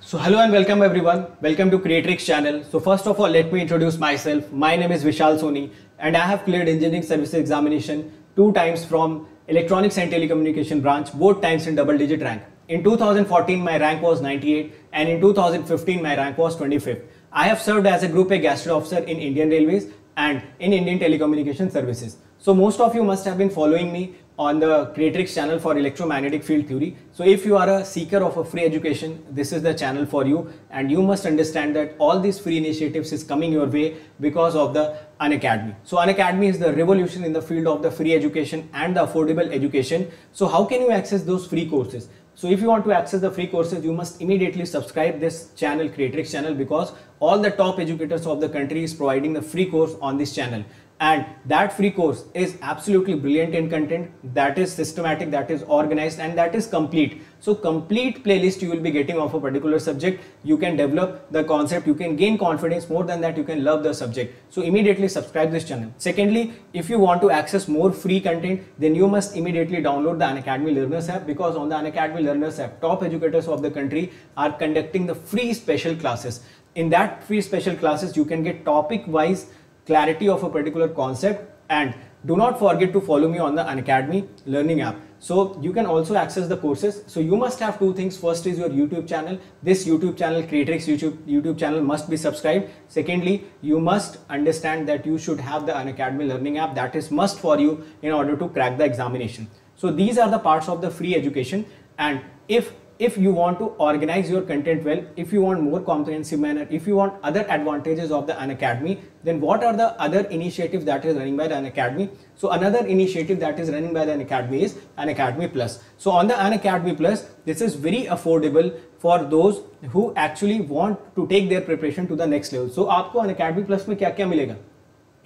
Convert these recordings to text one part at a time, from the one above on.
So hello and welcome everyone. Welcome to Kreatryx channel. So first of all, let me introduce myself. My name is Vishal Soni and I have cleared engineering services examination two times from electronics and telecommunication branch, both times in double digit rank. In 2014, my rank was 98 and in 2015, my rank was 25th. I have served as a Group A Gazetted Officer in Indian Railways and in Indian Telecommunication Services. So most of you must have been following me on the Kreatryx channel for electromagnetic field theory. So if you are a seeker of a free education, this is the channel for you and you must understand that all these free initiatives is coming your way because of the Unacademy. So Unacademy is the revolution in the field of the free education and the affordable education. So how can you access those free courses? So if you want to access the free courses, you must immediately subscribe this channel, Kreatryx channel, because all the top educators of the country is providing the free course on this channel and that free course is absolutely brilliant in content. That is systematic that is organized and that is complete. So complete playlist you will be getting of a particular subject. You can develop the concept. You can gain confidence. More than that you can love the subject. So immediately subscribe this channel. Secondly if you want to access more free content then you must immediately download the unacademy learners app because on the unacademy learners app top educators of the country are conducting the free special classes. In that free special classes you can get topic wise clarity of a particular concept and do not forget to follow me on the Unacademy learning app. So you can also access the courses. So you must have two things. First is your YouTube channel. This YouTube channel, Kreatryx YouTube, YouTube channel must be subscribed. Secondly, you must understand that you should have the Unacademy learning app that is must for you in order to crack the examination. So these are the parts of the free education and if if you want to organize your content well, if you want more comprehensive manner, if you want other advantages of the Unacademy, then what are the other initiatives that is running by the Unacademy? So another initiative that is running by the Unacademy is Unacademy Plus. So on the Unacademy Plus, this is very affordable for those who actually want to take their preparation to the next level. So आपको Unacademy Plus में क्या क्या मिलेगा?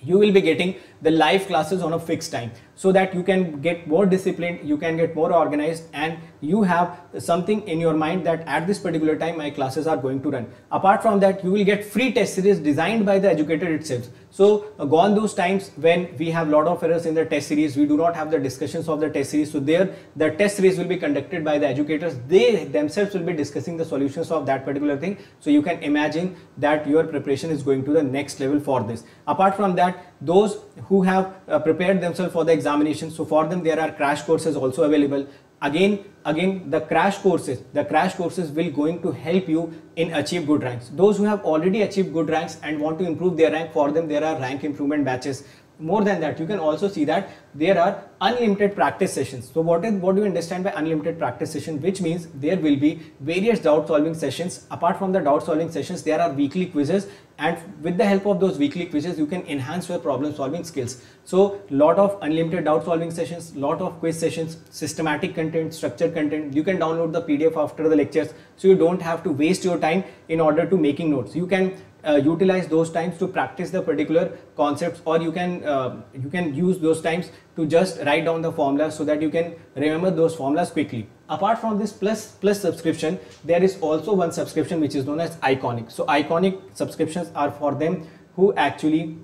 You will be getting the live classes on a fixed time so that you can get more disciplined, you can get more organized and you have something in your mind that at this particular time my classes are going to run. Apart from that, you will get free test series designed by the educator itself. So uh, gone those times when we have lot of errors in the test series, we do not have the discussions of the test series. So there the test series will be conducted by the educators. They themselves will be discussing the solutions of that particular thing. So you can imagine that your preparation is going to the next level for this. Apart from that, those who have uh, prepared themselves for the examination so for them there are crash courses also available. Again again the crash courses the crash courses will going to help you in achieve good ranks. Those who have already achieved good ranks and want to improve their rank for them there are rank improvement batches more than that you can also see that there are unlimited practice sessions. So what is what do you understand by unlimited practice session? Which means there will be various doubt solving sessions. Apart from the doubt solving sessions there are weekly quizzes. And with the help of those weekly quizzes you can enhance your problem solving skills. So lot of unlimited doubt solving sessions lot of quiz sessions systematic content structured content. You can download the pdf after the lectures. So you don't have to waste your time in order to making notes. You can uh, utilize those times to practice the particular concepts or you can uh, you can use those times to just write down the formulas so that you can remember those formulas quickly. Apart from this plus plus subscription there is also one subscription which is known as iconic. So iconic subscriptions are for them who actually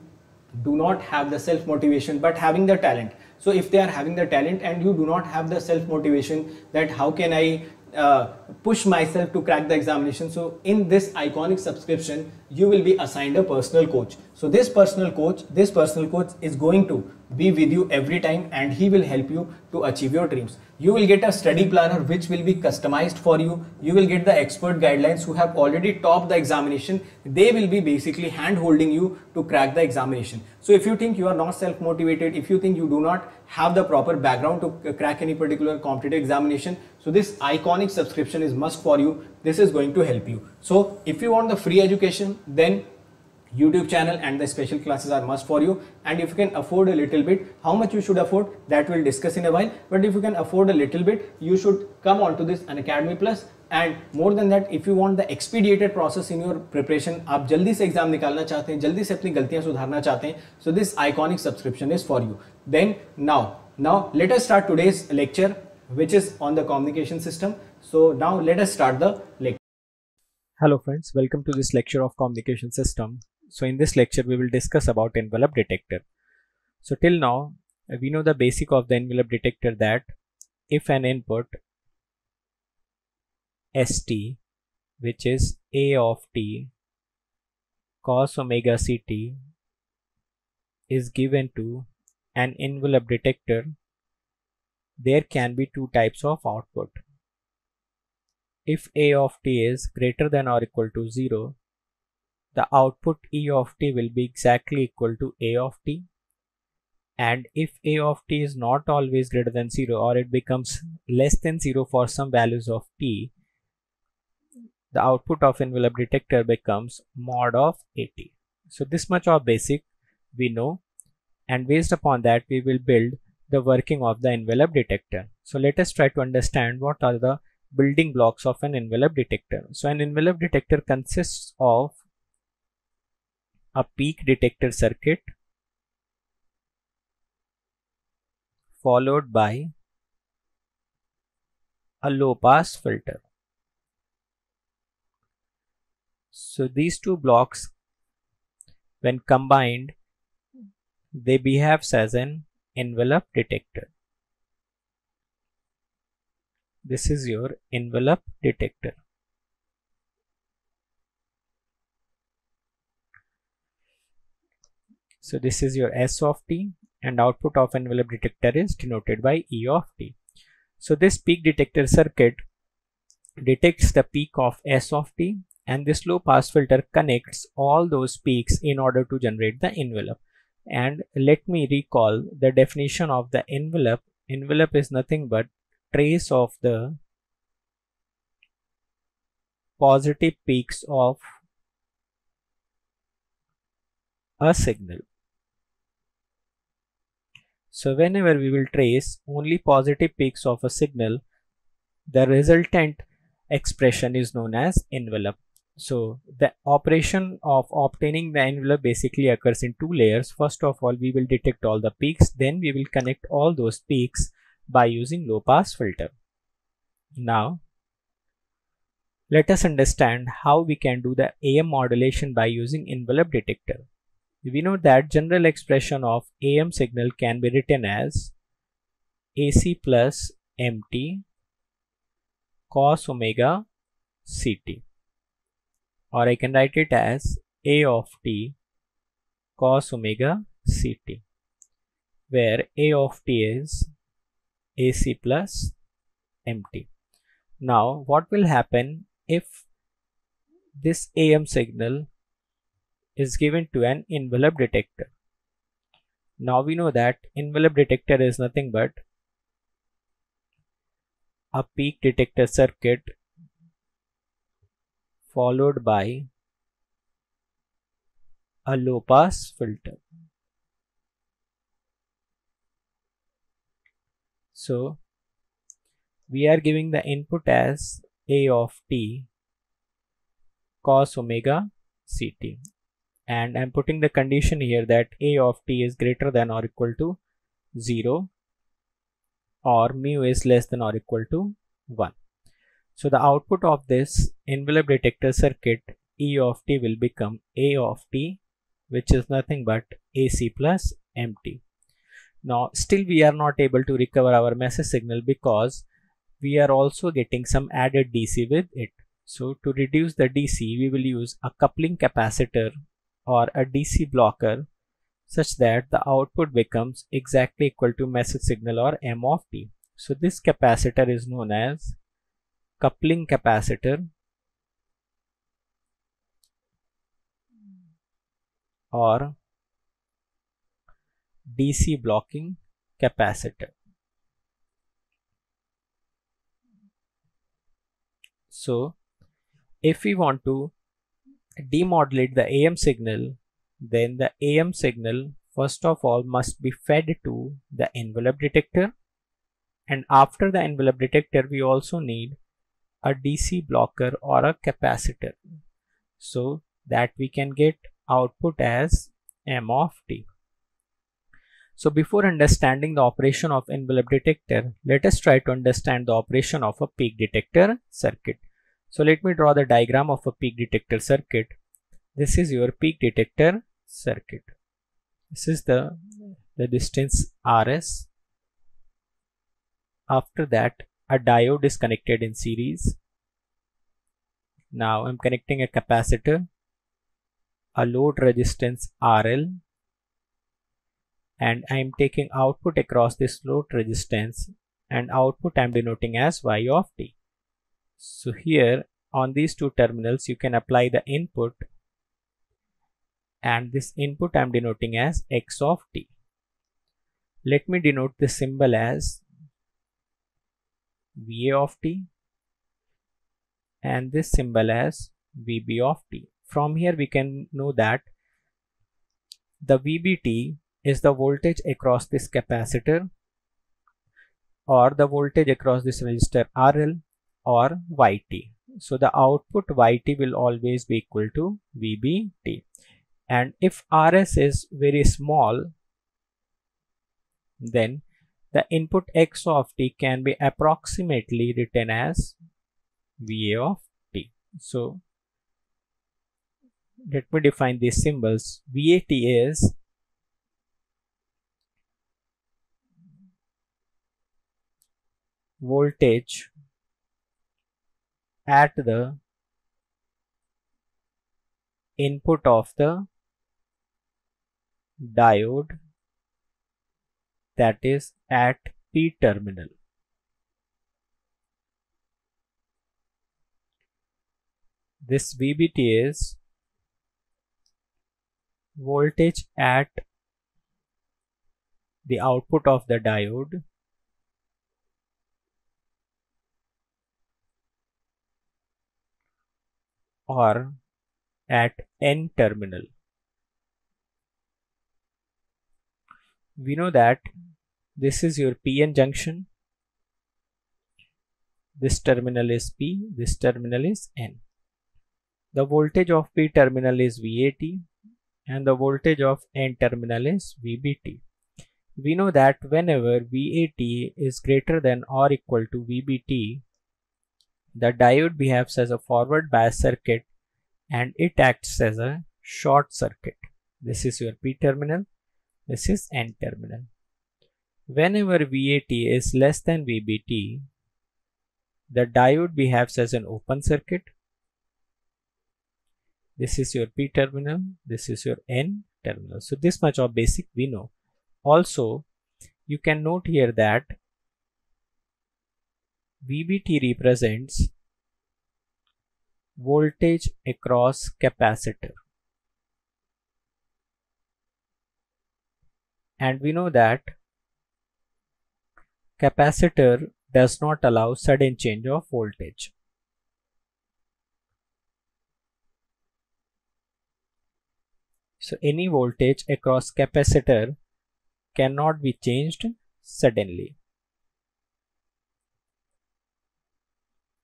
do not have the self motivation but having the talent. So if they are having the talent and you do not have the self motivation that how can i uh, push myself to crack the examination. So in this iconic subscription, you will be assigned a personal coach. So this personal coach, this personal coach is going to be with you every time and he will help you to achieve your dreams. You will get a study planner which will be customized for you. You will get the expert guidelines who have already topped the examination. They will be basically hand holding you to crack the examination. So if you think you are not self motivated, if you think you do not have the proper background to crack any particular competitive examination, so this iconic subscription is must for you. This is going to help you. So if you want the free education, then YouTube channel and the special classes are must for you. And if you can afford a little bit how much you should afford that we'll discuss in a while. But if you can afford a little bit you should come on to this unacademy plus. And more than that if you want the expedited process in your preparation aap jaldi se exam nikalna chahte hain jaldi se apni galtiyan sudharna chahte hain so this iconic subscription is for you. Then now now let us start today's lecture which is on the communication system. So now let us start the lecture hello friends welcome to this lecture of communication system so in this lecture we will discuss about envelope detector. So till now we know the basic of the envelope detector that if an input ST which is A of t cos omega ct is given to an envelope detector, there can be two types of output. If A of t is greater than or equal to 0, the output E of t will be exactly equal to A of t. And if A of t is not always greater than 0 or it becomes less than 0 for some values of t, the output of envelope detector becomes mod of AT. So this much of basic we know and based upon that we will build the working of the envelope detector. So let us try to understand what are the building blocks of an envelope detector. So an envelope detector consists of a peak detector circuit followed by a low pass filter. So these two blocks when combined they behave as an envelope detector. This is your envelope detector. So this is your S of t and output of envelope detector is denoted by E of t. So this peak detector circuit detects the peak of S of t and this low pass filter connects all those peaks in order to generate the envelope. And let me recall the definition of the envelope. Envelope is nothing but trace of the positive peaks of a signal so whenever we will trace only positive peaks of a signal the resultant expression is known as envelope so the operation of obtaining the envelope basically occurs in two layers. First of all, we will detect all the peaks. Then we will connect all those peaks by using low pass filter. Now, let us understand how we can do the AM modulation by using envelope detector. We know that general expression of AM signal can be written as AC plus MT cos omega CT or I can write it as A of t cos omega ct where A of t is AC plus MT. Now what will happen if this AM signal is given to an envelope detector. Now we know that envelope detector is nothing but a peak detector circuit followed by a low pass filter. So we are giving the input as A of t cos omega ct and I'm putting the condition here that A of t is greater than or equal to 0 or mu is less than or equal to 1. So the output of this envelope detector circuit E of t will become A of t which is nothing but AC plus MT. Now still we are not able to recover our message signal because we are also getting some added DC with it. So to reduce the DC we will use a coupling capacitor or a DC blocker such that the output becomes exactly equal to message signal or M of t. So this capacitor is known as coupling capacitor or DC blocking capacitor. So if we want to demodulate the AM signal then the AM signal first of all must be fed to the envelope detector and after the envelope detector we also need a DC blocker or a capacitor so that we can get output as M of t. So before understanding the operation of envelope detector, let us try to understand the operation of a peak detector circuit. So let me draw the diagram of a peak detector circuit. This is your peak detector circuit. This is the, the resistance RS. After that, a diode is connected in series Now I'm connecting a capacitor, a load resistance RL and I'm taking output across this load resistance and output I'm denoting as Y of t. So here on these two terminals you can apply the input and this input I'm denoting as X of t. Let me denote this symbol as VA of t and this symbol as VB of t. From here we can know that the VBT is the voltage across this capacitor or the voltage across this resistor RL or YT. So the output YT will always be equal to VBT. And if RS is very small, then the input X of t can be approximately written as VA of t. So let me define these symbols. VAT is voltage at the input of the diode that is at P terminal. This VBT is voltage at the output of the diode or at N terminal. We know that this is your PN junction. This terminal is P, this terminal is N. The voltage of P terminal is VAT and the voltage of N terminal is VBT. We know that whenever VAT is greater than or equal to VBT, the diode behaves as a forward bias circuit and it acts as a short circuit. This is your P terminal, this is N terminal. Whenever VAT is less than VBT, the diode behaves as an open circuit. This is your P terminal, this is your N terminal. So this much of basic we know. Also, you can note here that VBT represents voltage across capacitor. And we know that capacitor does not allow sudden change of voltage. So any voltage across capacitor cannot be changed suddenly.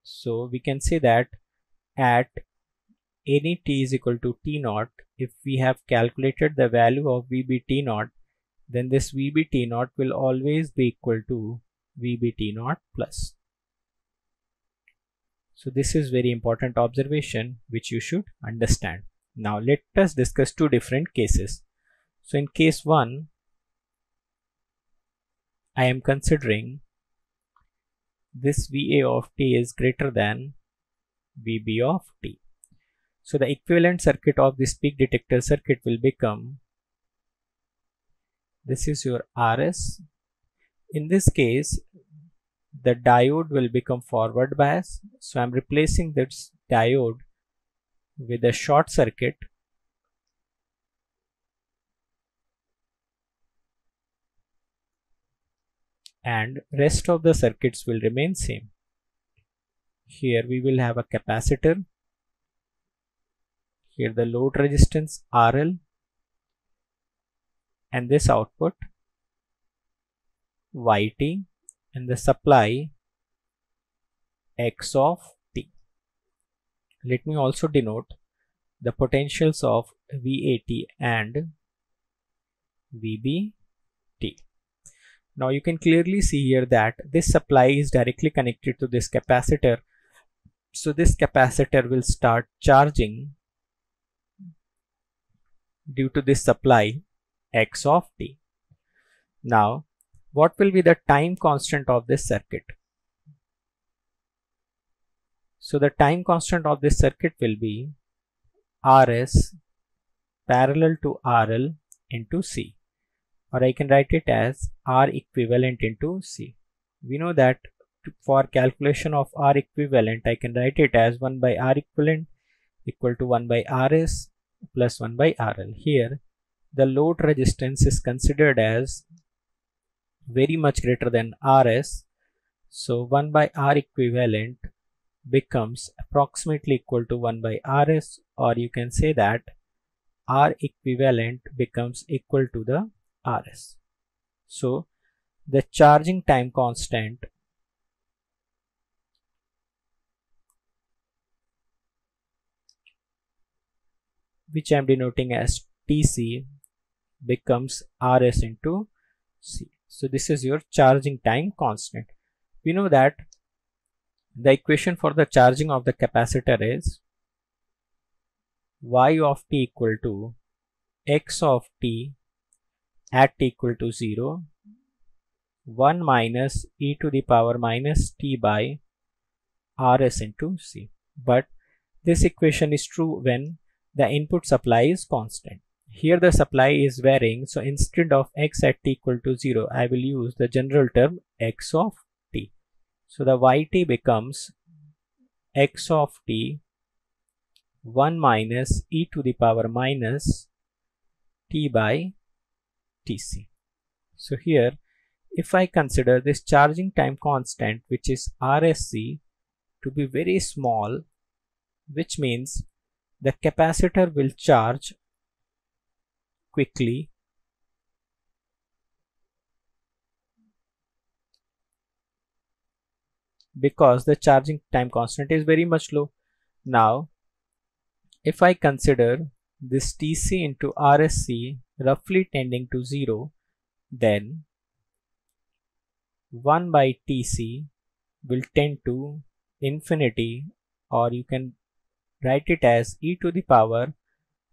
So we can say that at any t is equal to t naught, if we have calculated the value of VBT naught, then this VBT naught will always be equal to VBT naught plus. So this is very important observation which you should understand. Now let us discuss two different cases. So in case 1, I am considering this VA of t is greater than VB of t. So the equivalent circuit of this peak detector circuit will become this is your RS. In this case, the diode will become forward bias. So I'm replacing this diode with a short circuit and rest of the circuits will remain same here we will have a capacitor here the load resistance RL and this output YT and the supply X of T. Let me also denote the potentials of VAT and VBT. Now you can clearly see here that this supply is directly connected to this capacitor so this capacitor will start charging due to this supply X of t. Now, what will be the time constant of this circuit? So the time constant of this circuit will be Rs parallel to RL into C or I can write it as R equivalent into C. We know that for calculation of R equivalent I can write it as 1 by R equivalent equal to 1 by Rs plus 1 by RL. Here the load resistance is considered as very much greater than Rs. So 1 by R equivalent becomes approximately equal to 1 by Rs or you can say that R equivalent becomes equal to the Rs. So the charging time constant which I am denoting as Tc becomes Rs into C. So this is your charging time constant. We know that the equation for the charging of the capacitor is y of t equal to x of t at t equal to 0 1 minus e to the power minus t by rs into c. But this equation is true when the input supply is constant. Here the supply is varying so instead of x at t equal to 0 I will use the general term x of t. So the yt becomes x of t 1 minus e to the power minus t by tc. So here if I consider this charging time constant which is RSC to be very small which means the capacitor will charge quickly because the charging time constant is very much low. Now if I consider this Tc into RSC roughly tending to 0, then 1 by Tc will tend to infinity or you can write it as e to the power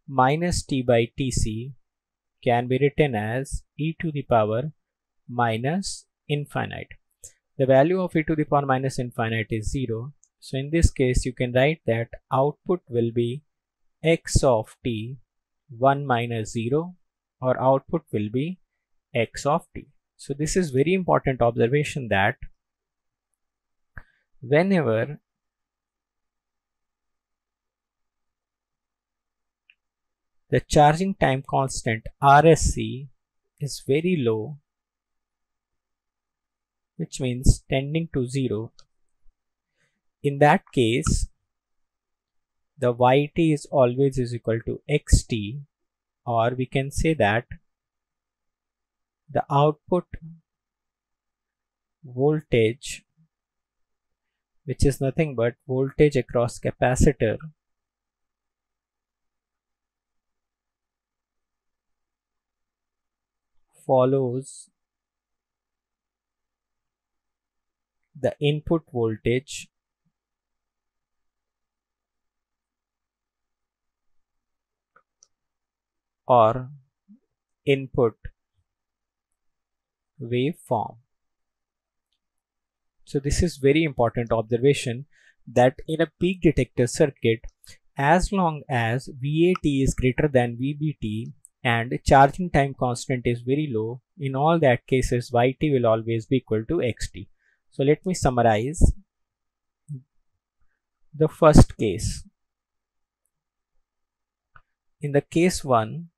minus t by Tc can be written as e to the power minus infinite. The value of e to the power minus infinite is 0. So in this case you can write that output will be x of t 1 minus 0 or output will be x of t. So this is very important observation that whenever the charging time constant RSC is very low which means tending to 0 in that case the yt is always is equal to xt or we can say that the output voltage which is nothing but voltage across capacitor follows the input voltage or input waveform. So this is very important observation that in a peak detector circuit as long as VAT is greater than VBT and charging time constant is very low in all that cases YT will always be equal to XT. So let me summarize the first case. In the case 1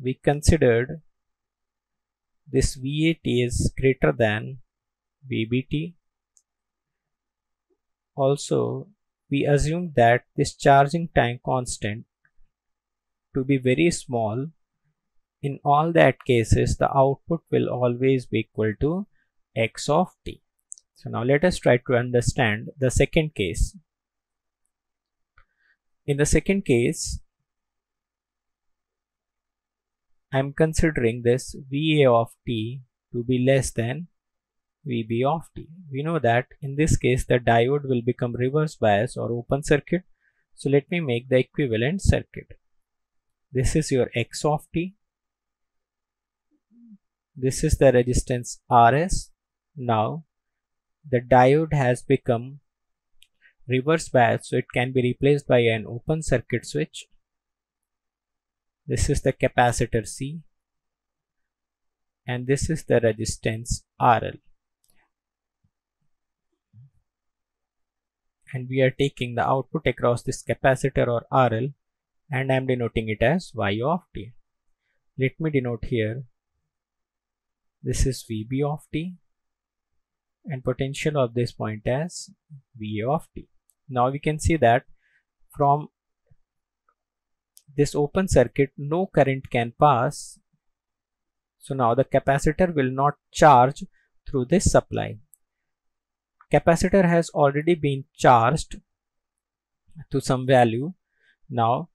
we considered this VAT is greater than VBT. Also, we assumed that this charging time constant to be very small. In all that cases, the output will always be equal to x of t. So now let us try to understand the second case. In the second case, I'm considering this VA of t to be less than VB of t. We know that in this case the diode will become reverse bias or open circuit. So let me make the equivalent circuit. This is your X of t. This is the resistance RS. Now the diode has become reverse bias so it can be replaced by an open circuit switch this is the capacitor C and this is the resistance RL and we are taking the output across this capacitor or RL and I am denoting it as Y of t. Let me denote here this is VB of t and potential of this point as VA of t. Now we can see that from this open circuit no current can pass. So now the capacitor will not charge through this supply. Capacitor has already been charged to some value. Now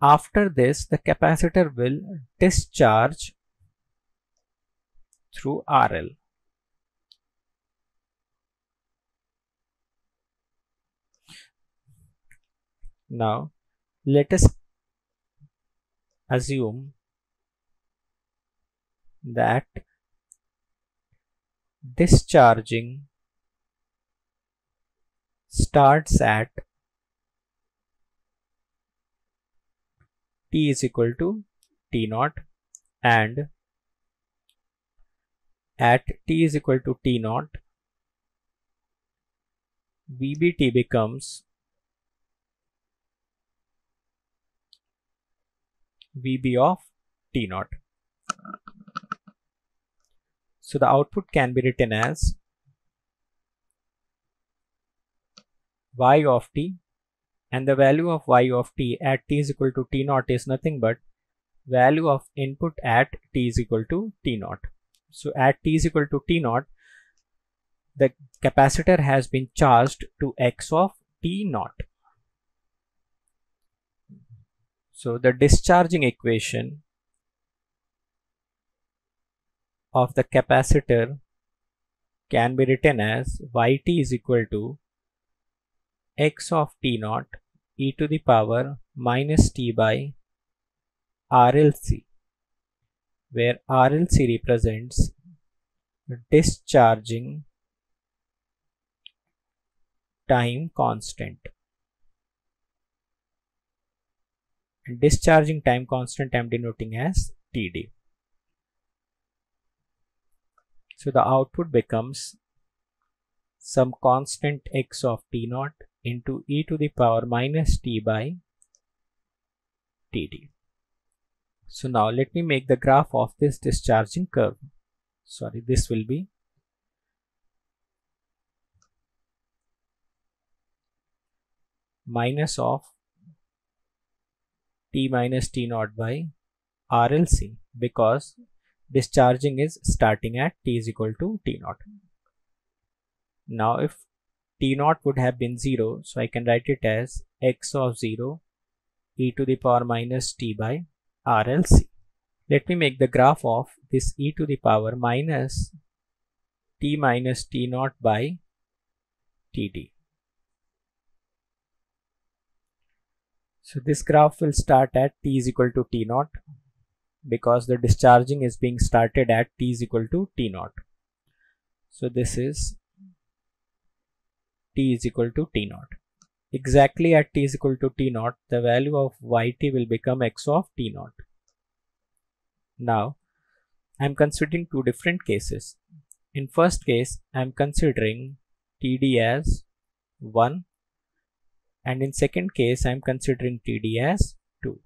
after this the capacitor will discharge through RL now let us assume that discharging starts at t is equal to t naught and at t is equal to t naught VBT becomes VB of T naught. So the output can be written as y of t and the value of y of t at t is equal to t naught is nothing but value of input at t is equal to t naught. So at t is equal to t naught the capacitor has been charged to x of t naught. So the discharging equation of the capacitor can be written as yt is equal to x of t naught e to the power minus t by RLC where RLC represents discharging time constant. Discharging time constant I'm denoting as TD. So the output becomes some constant x of t naught into e to the power minus t by td. So now let me make the graph of this discharging curve. Sorry, this will be minus of t minus t naught by RLC because discharging is starting at t is equal to t naught. Now if t naught would have been 0 so I can write it as x of 0 e to the power minus t by RLC. Let me make the graph of this e to the power minus t minus t naught by td. So this graph will start at t is equal to t naught because the discharging is being started at t is equal to t naught. So this is t is equal to t naught. Exactly at t is equal to t naught, the value of yt will become x of t naught. Now, I am considering two different cases. In first case, I am considering td as 1 and in second case I'm considering TD as 2.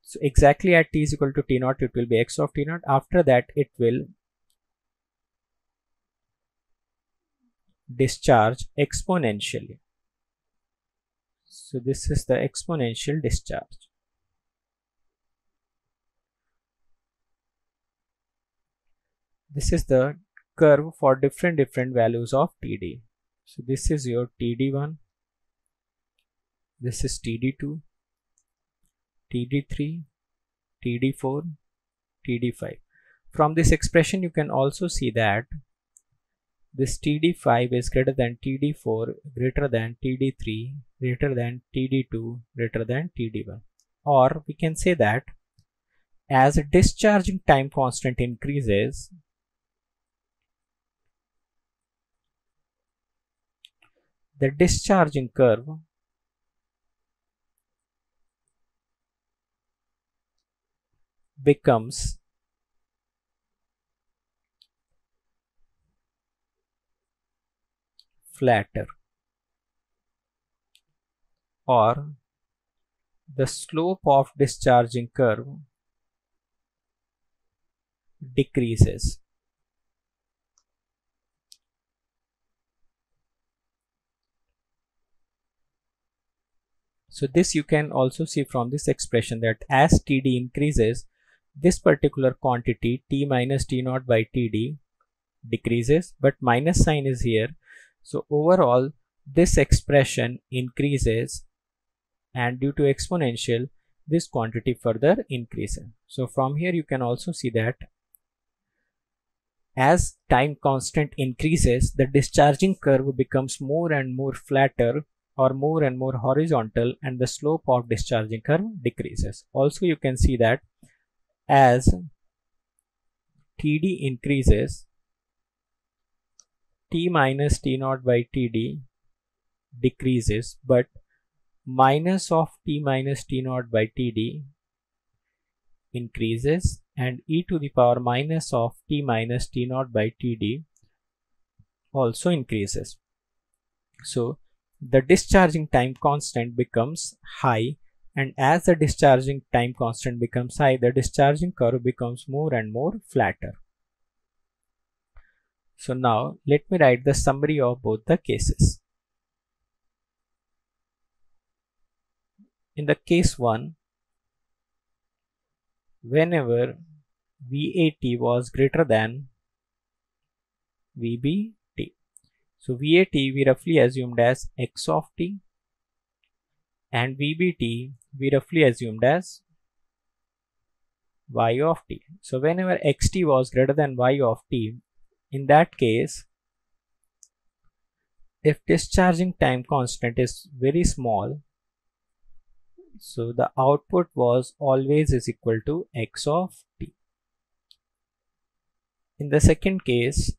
So exactly at t is equal to t naught it will be x of t naught after that it will discharge exponentially. So this is the exponential discharge. This is the curve for different different values of TD. So this is your TD1, this is TD2, TD3, TD4, TD5. From this expression you can also see that this TD5 is greater than TD4, greater than TD3, greater than TD2, greater than TD1. Or we can say that as discharging time constant increases, the discharging curve becomes flatter or the slope of discharging curve decreases. So this you can also see from this expression that as TD increases, this particular quantity T minus T naught by TD decreases, but minus sign is here. So overall, this expression increases and due to exponential, this quantity further increases. So from here you can also see that as time constant increases, the discharging curve becomes more and more flatter or more and more horizontal and the slope of discharging curve decreases. Also you can see that as TD increases, T minus T naught by TD decreases but minus of T minus T naught by TD increases and e to the power minus of T minus T naught by TD also increases. So the discharging time constant becomes high and as the discharging time constant becomes high the discharging curve becomes more and more flatter. So now let me write the summary of both the cases. In the case 1, whenever VAT was greater than VBT. So VAT we roughly assumed as X of t and VBT we roughly assumed as Y of t. So whenever xt was greater than Y of t, in that case, if discharging time constant is very small, so the output was always is equal to x of t. In the second case,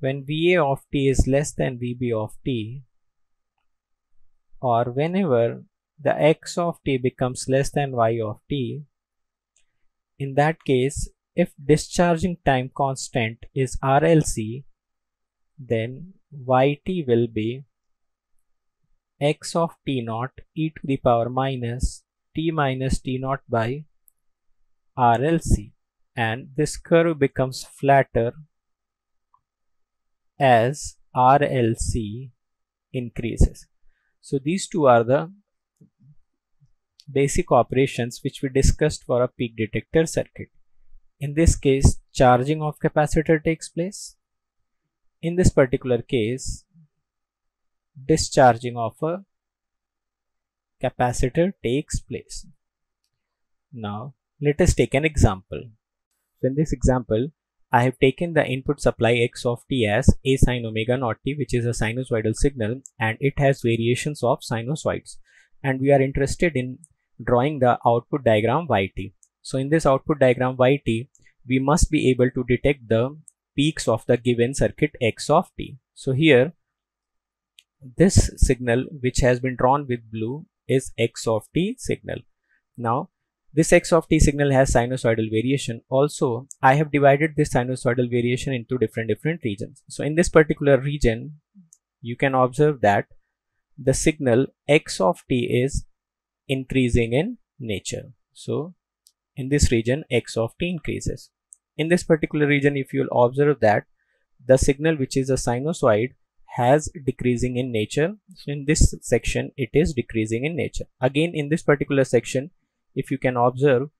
when VA of t is less than VB of t, or whenever the x of t becomes less than y of t, in that case, if discharging time constant is RLC, then yt will be x of t naught e to the power minus t minus t naught by RLC and this curve becomes flatter as RLC increases. So these two are the basic operations which we discussed for a peak detector circuit. In this case, charging of capacitor takes place. In this particular case, discharging of a capacitor takes place. Now, let us take an example. So in this example, I have taken the input supply x of t as a sine omega naught t which is a sinusoidal signal and it has variations of sinusoids and we are interested in drawing the output diagram yt. So in this output diagram yt, we must be able to detect the peaks of the given circuit x of t. So here this signal which has been drawn with blue is x of t signal. Now this x of t signal has sinusoidal variation. Also, I have divided this sinusoidal variation into different different regions. So in this particular region, you can observe that the signal x of t is increasing in nature. So in this region, x of t increases. In this particular region, if you'll observe that the signal which is a sinusoid has decreasing in nature. So in this section, it is decreasing in nature. Again, in this particular section, if you can observe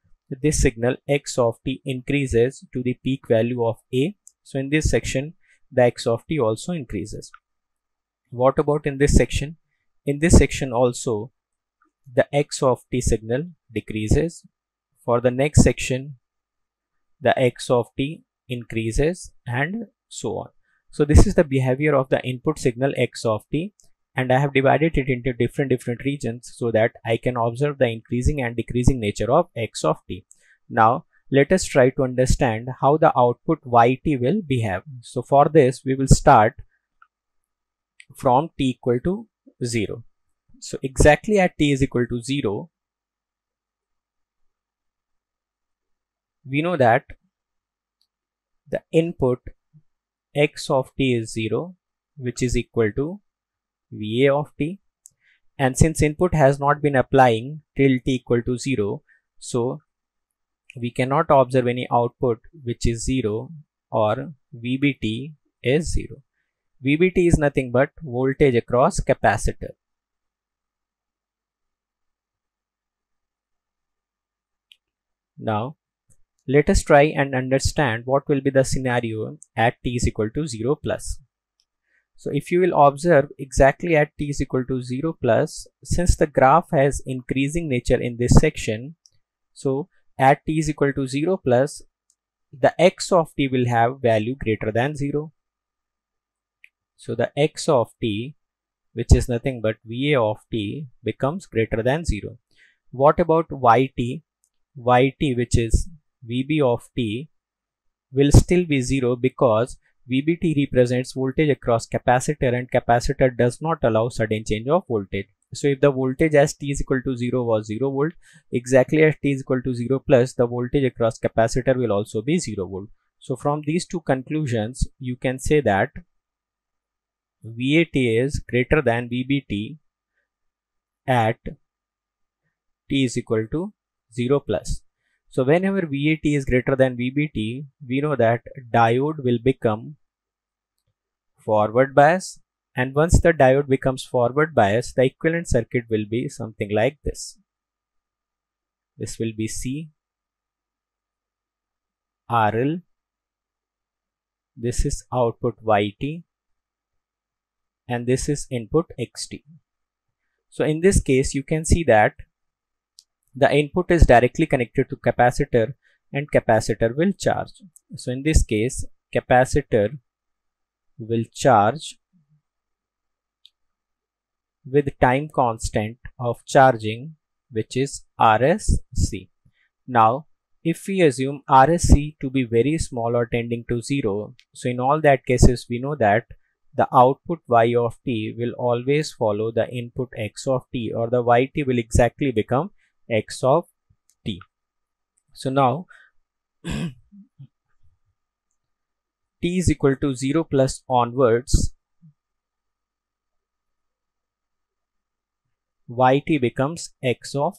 this signal x of t increases to the peak value of a. So in this section, the x of t also increases. What about in this section? In this section also, the x of t signal decreases. For the next section, the x of t increases and so on. So this is the behavior of the input signal x of t and I have divided it into different different regions so that I can observe the increasing and decreasing nature of x of t. Now let us try to understand how the output yt will behave. So for this we will start from t equal to 0 so exactly at t is equal to 0 we know that the input x of t is 0 which is equal to va of t and since input has not been applying till t equal to 0 so we cannot observe any output which is 0 or vbt is 0 vbt is nothing but voltage across capacitor. Now let us try and understand what will be the scenario at t is equal to 0 plus. So if you will observe exactly at t is equal to 0 plus, since the graph has increasing nature in this section, so at t is equal to 0 plus, the x of t will have value greater than 0. So the x of t, which is nothing but Va of t, becomes greater than 0. What about yt? yt, which is Vb of t will still be 0 because VBT represents voltage across capacitor and capacitor does not allow sudden change of voltage. So if the voltage as t is equal to 0 was 0 volt, exactly as t is equal to 0 plus the voltage across capacitor will also be 0 volt. So from these two conclusions, you can say that VAT is greater than VBT at t is equal to 0 plus. So whenever VAT is greater than VBT, we know that diode will become forward bias and once the diode becomes forward bias, the equivalent circuit will be something like this. This will be C, RL, this is output YT and this is input XT. So in this case, you can see that the input is directly connected to capacitor and capacitor will charge. So in this case, capacitor will charge with time constant of charging which is RSC. Now if we assume RSC to be very small or tending to 0, so in all that cases we know that the output y of t will always follow the input x of t or the yt will exactly become x of t. So now t is equal to 0 plus onwards yt becomes x of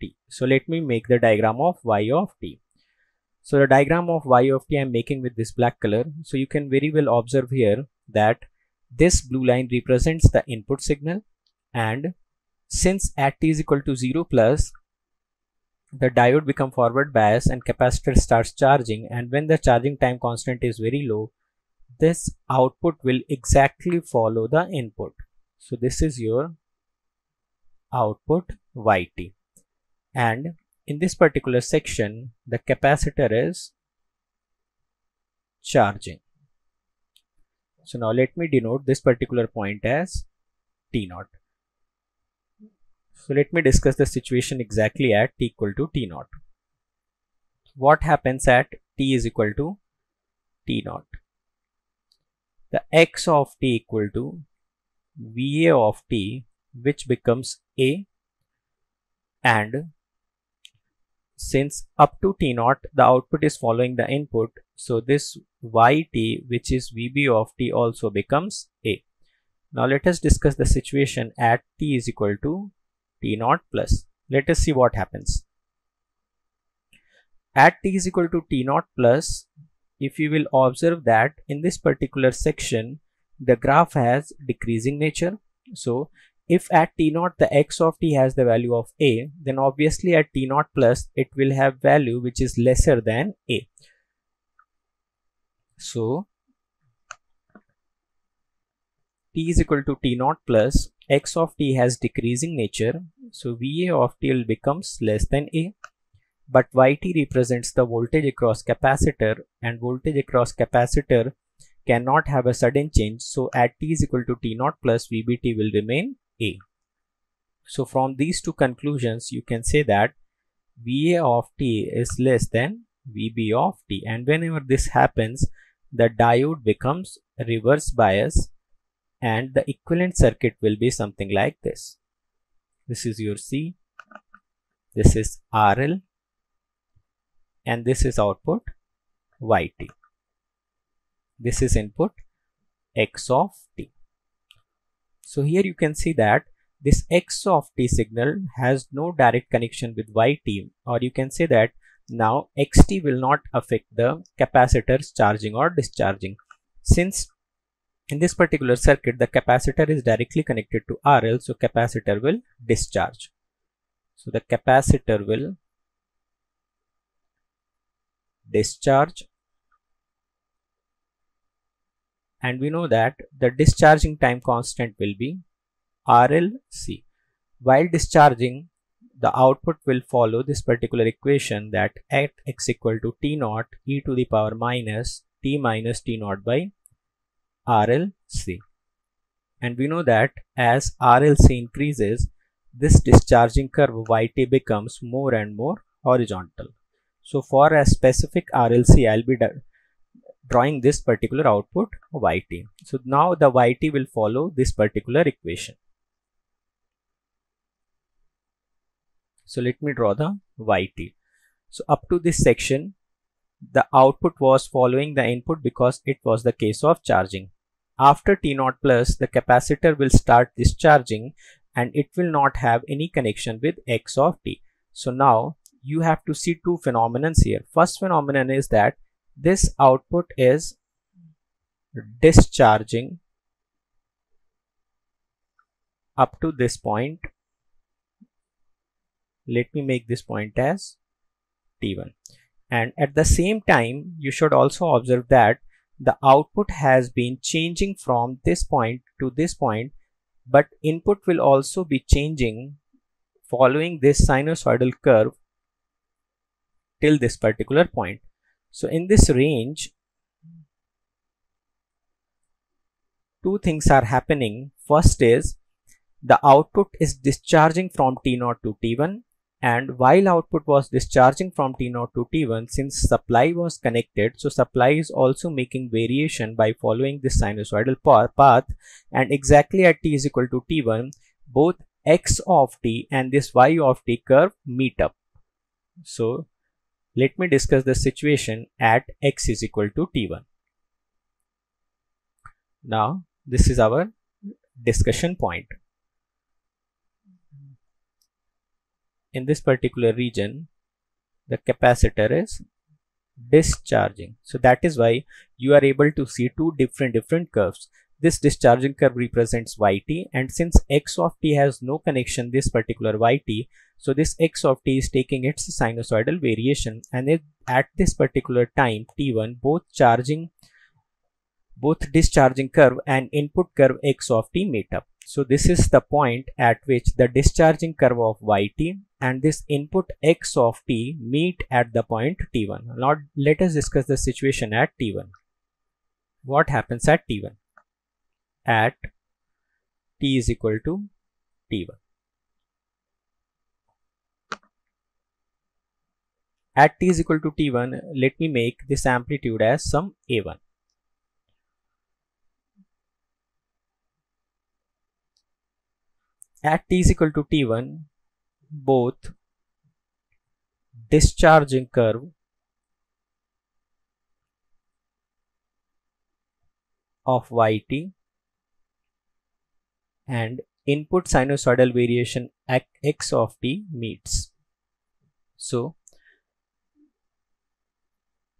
t. So let me make the diagram of y of t. So the diagram of y of t I am making with this black color. So you can very well observe here that this blue line represents the input signal and since at t is equal to 0 plus, the diode become forward bias and capacitor starts charging and when the charging time constant is very low, this output will exactly follow the input. So this is your output yt and in this particular section the capacitor is charging. So now let me denote this particular point as T naught. So let me discuss the situation exactly at t equal to t naught. What happens at t is equal to t naught? The x of t equal to Va of t which becomes A and since up to t naught the output is following the input so this yt which is vb of t also becomes a now let us discuss the situation at t is equal to t naught plus. Let us see what happens. At t is equal to t naught plus, if you will observe that in this particular section, the graph has decreasing nature. So if at t naught the x of t has the value of a, then obviously at t naught plus it will have value which is lesser than a. So t is equal to t naught plus x of t has decreasing nature, so Va of t becomes less than A. But Yt represents the voltage across capacitor and voltage across capacitor cannot have a sudden change. So at t is equal to t naught plus VBT will remain A. So from these two conclusions, you can say that Va of t is less than Vb of t. And whenever this happens, the diode becomes reverse bias and the equivalent circuit will be something like this. This is your C, this is RL and this is output YT. This is input X of T. So here you can see that this X of T signal has no direct connection with YT or you can say that now xt will not affect the capacitors charging or discharging since in this particular circuit the capacitor is directly connected to RL so capacitor will discharge. So the capacitor will discharge. And we know that the discharging time constant will be RLC while discharging the output will follow this particular equation that at x equal to t naught e to the power minus t minus t naught by RLC. And we know that as RLC increases, this discharging curve YT becomes more and more horizontal. So for a specific RLC, I'll be drawing this particular output YT. So now the YT will follow this particular equation. So let me draw the YT. So up to this section, the output was following the input because it was the case of charging. After T0 plus, the capacitor will start discharging and it will not have any connection with X of T. So now you have to see two phenomena here. First phenomenon is that this output is discharging up to this point let me make this point as t1 and at the same time you should also observe that the output has been changing from this point to this point but input will also be changing following this sinusoidal curve till this particular point. So in this range two things are happening. First is the output is discharging from t0 to t1 and while output was discharging from T0 to T1 since supply was connected so supply is also making variation by following this sinusoidal path and exactly at T is equal to T1 both X of T and this Y of T curve meet up. So let me discuss the situation at X is equal to T1. Now this is our discussion point. In this particular region the capacitor is discharging. So that is why you are able to see two different different curves. This discharging curve represents yt and since x of t has no connection this particular yt so this x of t is taking its sinusoidal variation and it, at this particular time t1 both charging both discharging curve and input curve x of t meet up so this is the point at which the discharging curve of yt and this input x of t meet at the point t1. Now let us discuss the situation at t1. What happens at t1? At t is equal to t1. At t is equal to t1, let me make this amplitude as some a1. At t is equal to t1 both discharging curve of yt and input sinusoidal variation at x of t meets. So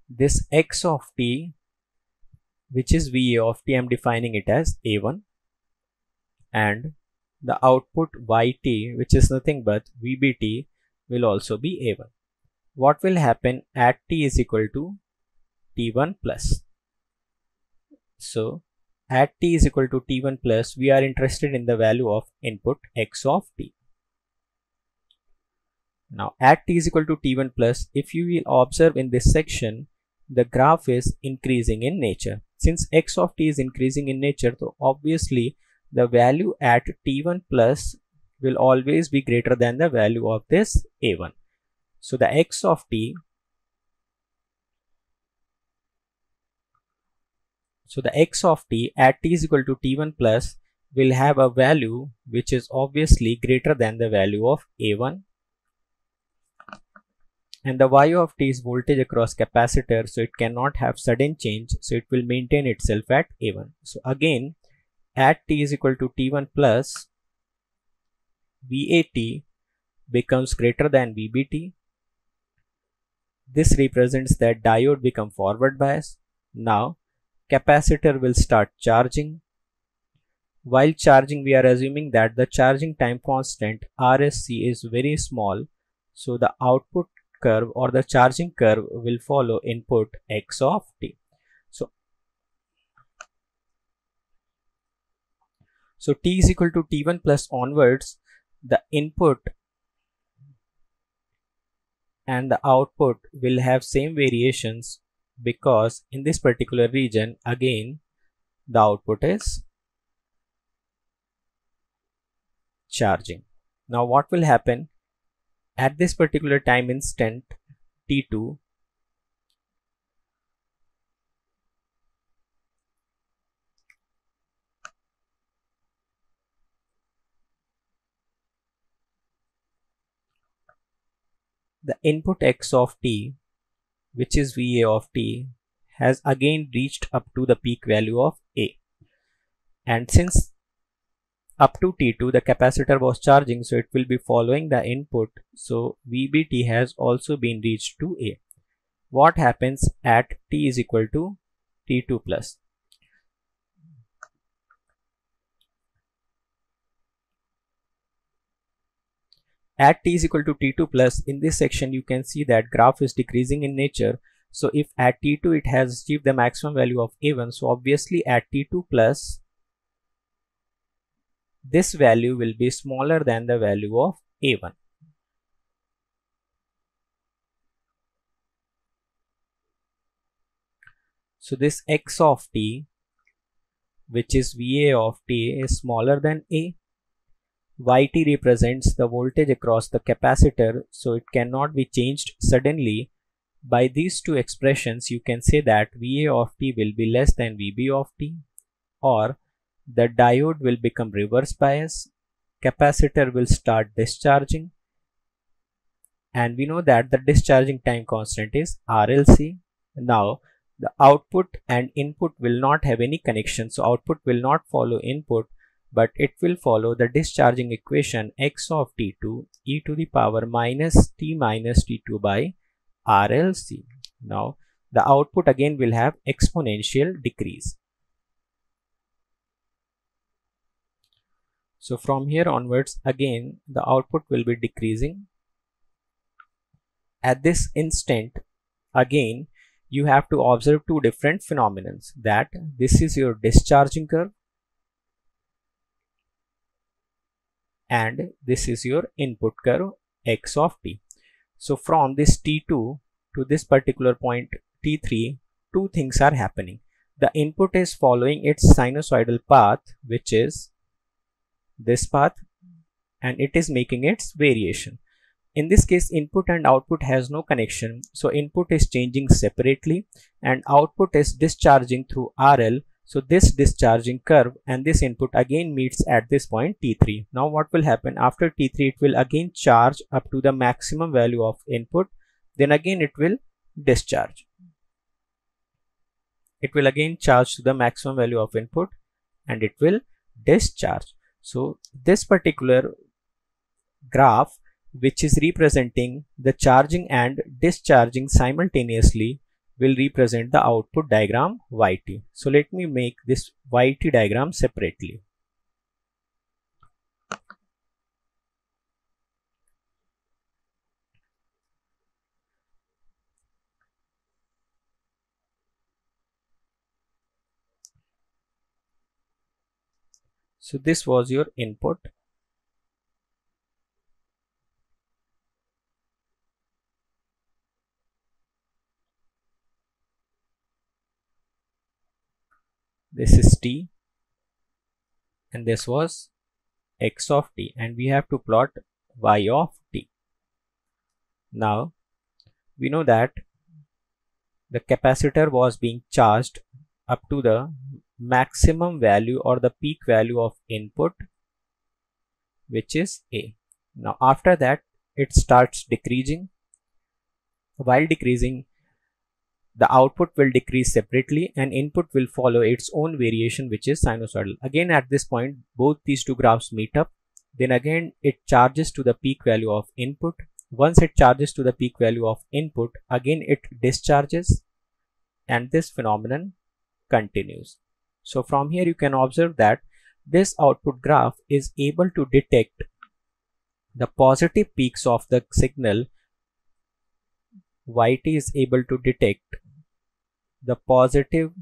this x of t which is Va of t I'm defining it as a1 and the output yt which is nothing but vbt will also be a1 what will happen at t is equal to t1 plus. So at t is equal to t1 plus we are interested in the value of input x of t. Now at t is equal to t1 plus if you will observe in this section the graph is increasing in nature. Since x of t is increasing in nature so obviously the value at t1 plus will always be greater than the value of this a1. So the x of t So the x of t at t is equal to t1 plus will have a value which is obviously greater than the value of a1 and the y of t is voltage across capacitor so it cannot have sudden change so it will maintain itself at a1 so again at t is equal to t1 plus vat becomes greater than vbt this represents that diode become forward bias. Now capacitor will start charging. While charging we are assuming that the charging time constant rsc is very small. So the output curve or the charging curve will follow input x of t. So, so t is equal to t1 plus onwards the input and the output will have same variations because in this particular region again the output is charging. Now what will happen at this particular time instant t2 the input x of t which is va of t has again reached up to the peak value of a and since up to T2 the capacitor was charging so it will be following the input so VBT has also been reached to A. What happens at T is equal to T2 plus? At T is equal to T2 plus in this section you can see that graph is decreasing in nature so if at T2 it has achieved the maximum value of A1 so obviously at T2 plus this value will be smaller than the value of a1. So this x of t which is Va of t is smaller than A. Yt represents the voltage across the capacitor so it cannot be changed suddenly. By these two expressions you can say that Va of t will be less than Vb of t or the diode will become reverse bias, capacitor will start discharging and we know that the discharging time constant is RLC. Now the output and input will not have any connection so output will not follow input but it will follow the discharging equation x of t2 e to the power minus t minus t2 by RLC. Now the output again will have exponential decrease. So from here onwards again the output will be decreasing. At this instant again you have to observe two different phenomena that this is your discharging curve and this is your input curve x of t. So from this t2 to this particular point t3 two things are happening. The input is following its sinusoidal path which is this path and it is making its variation. In this case input and output has no connection so input is changing separately and output is discharging through RL so this discharging curve and this input again meets at this point T3. Now what will happen after T3 it will again charge up to the maximum value of input then again it will discharge. It will again charge to the maximum value of input and it will discharge. So this particular graph which is representing the charging and discharging simultaneously will represent the output diagram YT. So let me make this YT diagram separately. So this was your input. This is t and this was x of t and we have to plot y of t. Now we know that the capacitor was being charged up to the maximum value or the peak value of input which is A. Now after that it starts decreasing. While decreasing the output will decrease separately and input will follow its own variation which is sinusoidal. Again at this point both these two graphs meet up then again it charges to the peak value of input. Once it charges to the peak value of input again it discharges and this phenomenon continues. So from here you can observe that this output graph is able to detect the positive peaks of the signal YT is able to detect the positive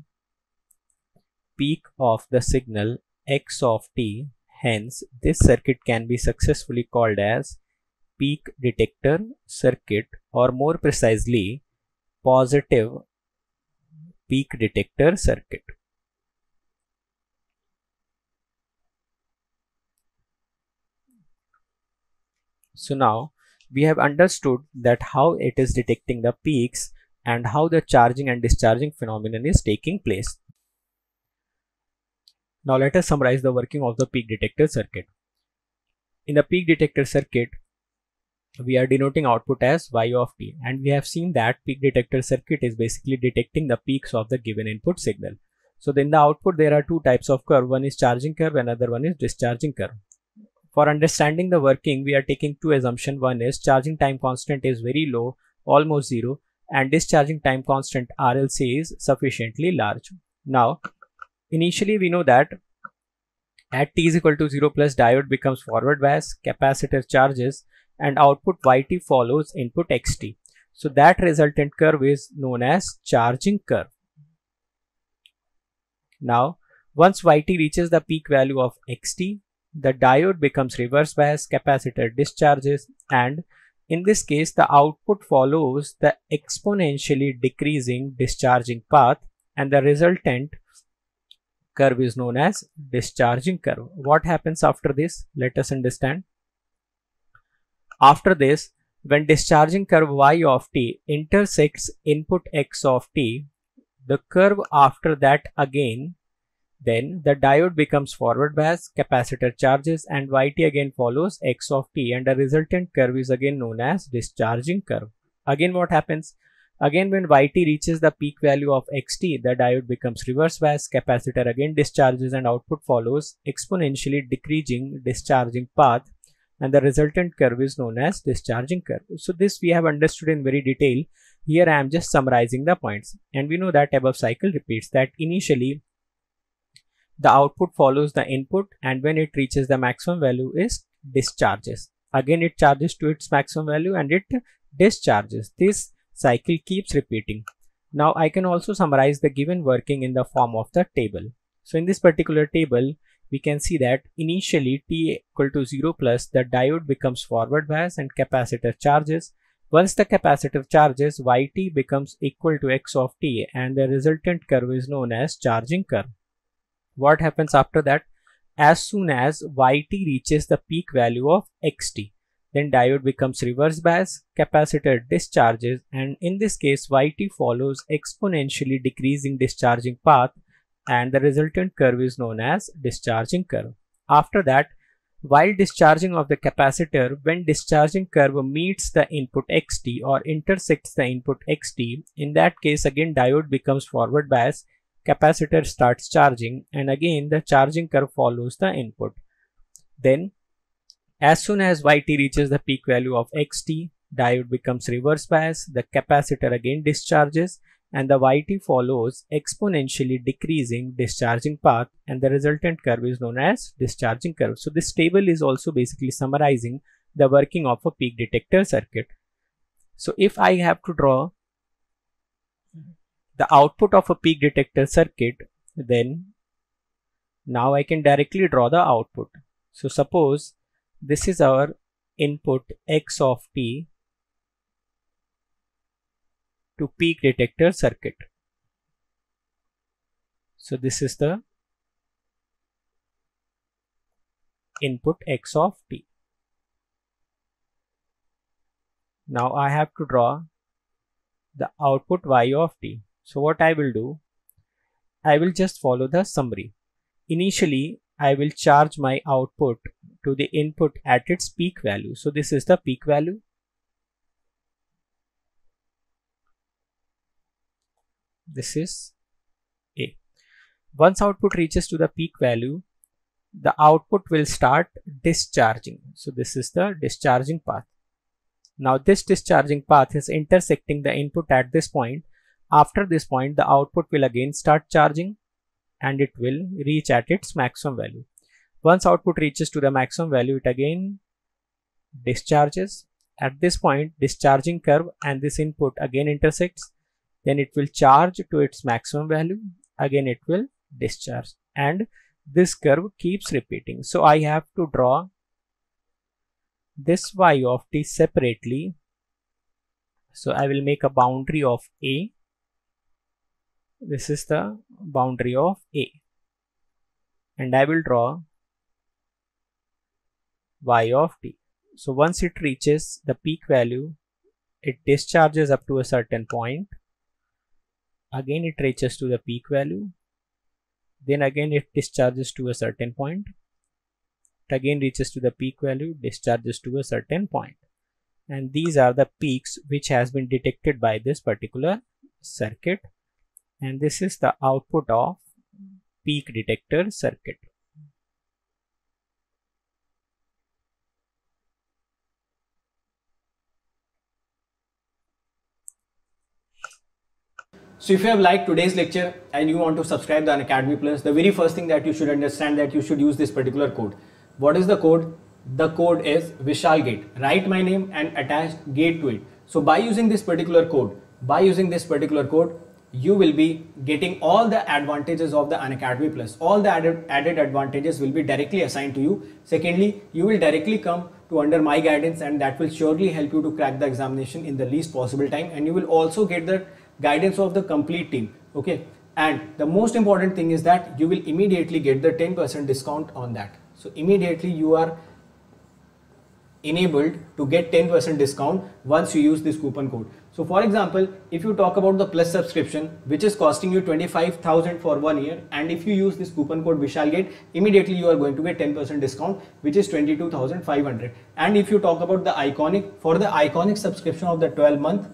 peak of the signal x of t hence this circuit can be successfully called as peak detector circuit or more precisely positive peak detector circuit. So now we have understood that how it is detecting the peaks and how the charging and discharging phenomenon is taking place. Now let us summarize the working of the peak detector circuit. In the peak detector circuit, we are denoting output as y of t and we have seen that peak detector circuit is basically detecting the peaks of the given input signal. So in the output there are two types of curve, one is charging curve, another one is discharging curve. For understanding the working, we are taking two assumptions. One is charging time constant is very low, almost zero, and discharging time constant RLC is sufficiently large. Now, initially we know that at t is equal to 0 plus diode becomes forward bias, capacitor charges, and output yt follows input xt. So that resultant curve is known as charging curve. Now, once yt reaches the peak value of xt, the diode becomes reverse bias, capacitor discharges and in this case the output follows the exponentially decreasing discharging path and the resultant curve is known as discharging curve. What happens after this? Let us understand. After this, when discharging curve y of t intersects input x of t, the curve after that again then the diode becomes forward bias, capacitor charges and yt again follows x of t and the resultant curve is again known as discharging curve. Again what happens? Again when yt reaches the peak value of xt, the diode becomes reverse bias, capacitor again discharges and output follows exponentially decreasing discharging path and the resultant curve is known as discharging curve. So this we have understood in very detail. Here I am just summarizing the points and we know that above cycle repeats that initially the output follows the input and when it reaches the maximum value is discharges. Again it charges to its maximum value and it discharges. This cycle keeps repeating. Now I can also summarize the given working in the form of the table. So in this particular table, we can see that initially t equal to 0 plus the diode becomes forward bias and capacitor charges. Once the capacitor charges, yt becomes equal to x of t and the resultant curve is known as charging curve what happens after that? As soon as yt reaches the peak value of xt then diode becomes reverse bias capacitor discharges and in this case yt follows exponentially decreasing discharging path and the resultant curve is known as discharging curve. After that while discharging of the capacitor when discharging curve meets the input xt or intersects the input xt in that case again diode becomes forward bias capacitor starts charging and again the charging curve follows the input. Then as soon as yt reaches the peak value of xt, diode becomes reverse bias, the capacitor again discharges and the yt follows exponentially decreasing discharging path and the resultant curve is known as discharging curve. So this table is also basically summarizing the working of a peak detector circuit. So if I have to draw the output of a peak detector circuit then now I can directly draw the output. So suppose this is our input x of t to peak detector circuit. So this is the input x of t. Now I have to draw the output y of t. So what I will do, I will just follow the summary. Initially, I will charge my output to the input at its peak value. So this is the peak value. This is A. Once output reaches to the peak value, the output will start discharging. So this is the discharging path. Now this discharging path is intersecting the input at this point. After this point, the output will again start charging and it will reach at its maximum value. Once output reaches to the maximum value, it again discharges. At this point, discharging curve and this input again intersects. Then it will charge to its maximum value. Again, it will discharge and this curve keeps repeating. So I have to draw this y of t separately. So I will make a boundary of A. This is the boundary of A. And I will draw y of t. So once it reaches the peak value, it discharges up to a certain point. Again it reaches to the peak value then again it discharges to a certain point it again reaches to the peak value discharges to a certain point. and these are the peaks which has been detected by this particular circuit and this is the output of peak detector circuit So if you have liked today's lecture and you want to subscribe the Unacademy Plus, the very first thing that you should understand that you should use this particular code. What is the code? The code is Vishal Gate. Write my name and attach gate to it. So by using this particular code, by using this particular code, you will be getting all the advantages of the Unacademy Plus. All the added, added advantages will be directly assigned to you. Secondly, you will directly come to under my guidance and that will surely help you to crack the examination in the least possible time and you will also get the guidance of the complete team okay and the most important thing is that you will immediately get the 10% discount on that so immediately you are enabled to get 10% discount once you use this coupon code so for example if you talk about the plus subscription which is costing you 25000 for one year and if you use this coupon code vishalgate immediately you are going to get 10% discount which is 22500 and if you talk about the iconic for the iconic subscription of the 12 month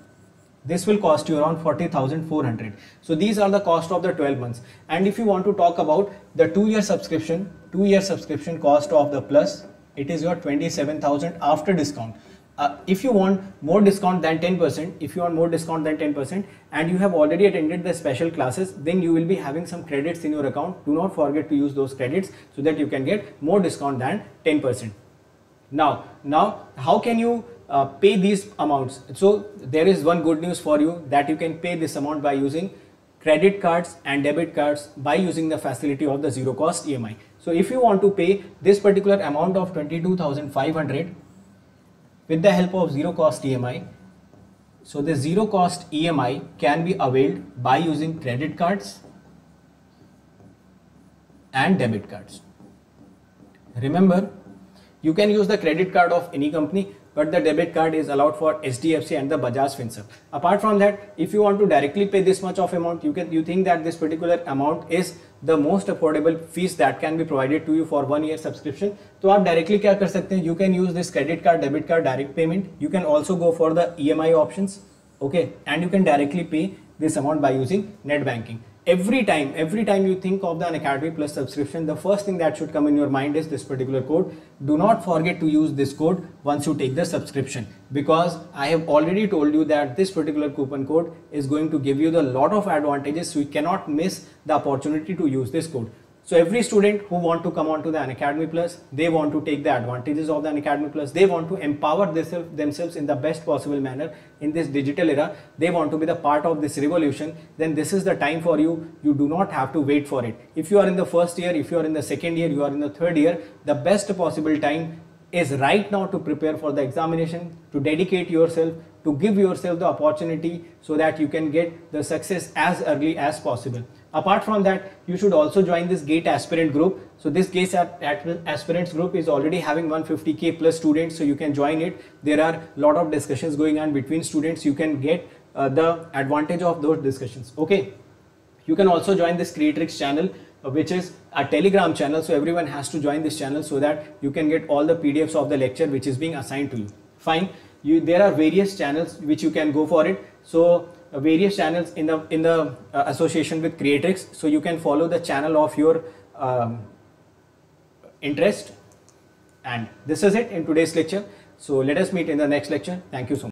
this will cost you around 40,400 so these are the cost of the 12 months. And if you want to talk about the two year subscription two year subscription cost of the plus it is your 27,000 after discount uh, if you want more discount than 10% if you want more discount than 10% and you have already attended the special classes then you will be having some credits in your account do not forget to use those credits so that you can get more discount than 10% now now how can you uh, pay these amounts. So there is one good news for you that you can pay this amount by using credit cards and debit cards by using the facility of the zero cost EMI. So if you want to pay this particular amount of 22,500 with the help of zero cost EMI, so the zero cost EMI can be availed by using credit cards and debit cards. Remember, you can use the credit card of any company but the debit card is allowed for HDFC and the Bajaj Finserv. Apart from that, if you want to directly pay this much of amount, you can you think that this particular amount is the most affordable fees that can be provided to you for one year subscription. तो आप directly क्या कर सकते हैं? You can use this credit card, debit card, direct payment. You can also go for the EMI options, okay, and you can directly pay this amount by using net banking every time every time you think of the Unacademy plus subscription the first thing that should come in your mind is this particular code. Do not forget to use this code once you take the subscription because i have already told you that this particular coupon code is going to give you the lot of advantages. So you cannot miss the opportunity to use this code so every student who want to come on to the Unacademy Plus, they want to take the advantages of the Unacademy Plus. They want to empower themselves in the best possible manner in this digital era. They want to be the part of this revolution. Then this is the time for you. You do not have to wait for it. If you are in the first year, if you are in the second year, you are in the third year, the best possible time is right now to prepare for the examination, to dedicate yourself, to give yourself the opportunity so that you can get the success as early as possible. Apart from that, you should also join this GATE aspirant group. So this GATE aspirants group is already having 150k plus students, so you can join it. There are a lot of discussions going on between students. You can get uh, the advantage of those discussions. Okay You can also join this Kreatryx channel, uh, which is a Telegram channel. So everyone has to join this channel so that you can get all the PDFs of the lecture which is being assigned to you. Fine. You, there are various channels which you can go for it. So various channels in the in the uh, association with Kreatryx. So you can follow the channel of your um, interest. And this is it in today's lecture. So let us meet in the next lecture. Thank you so much.